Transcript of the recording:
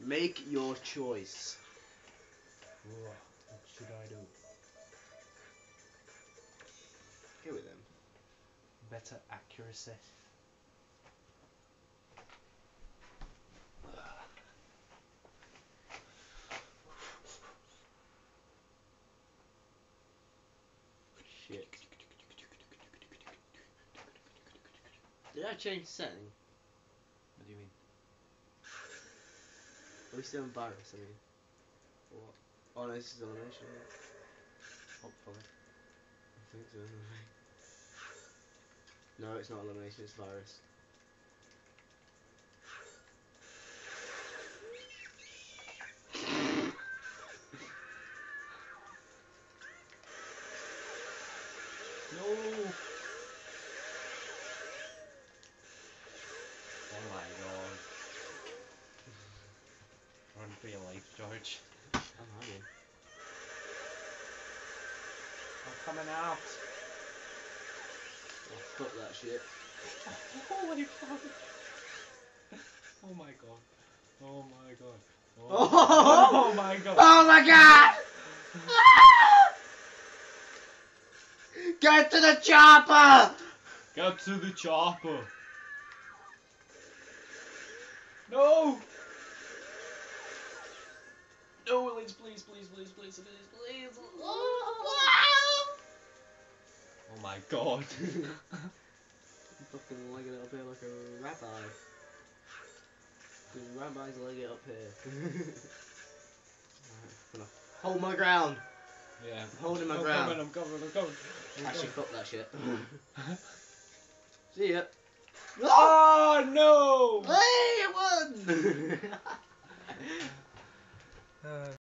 Make your choice. What should I do? Go with him. Better accuracy. Shit. Did I change setting? What do you mean? Are we still virus? I mean, what? Oh no, this is isn't? Hopefully. I think so. Anyway. No, it's not elimination. It's virus. No! Oh my god. Run for your life, George. I'm hanging. I'm coming out. Oh, fuck that shit. Holy fuck. Oh my god. Oh my god. Oh. oh my god. Oh my god! Get to the chopper! Get to the chopper. No! No, please, please, please, please, please, please, please. Oh my god. fucking leg it up here like a rabbi. Because rabbis leg it up here. Alright, hold my ground. yeah. I'm holding my I'm ground. coming, I'm coming, I'm coming. I'm Actually, coming. fuck that shit. See ya. Oh no! Hey, I won! Uh.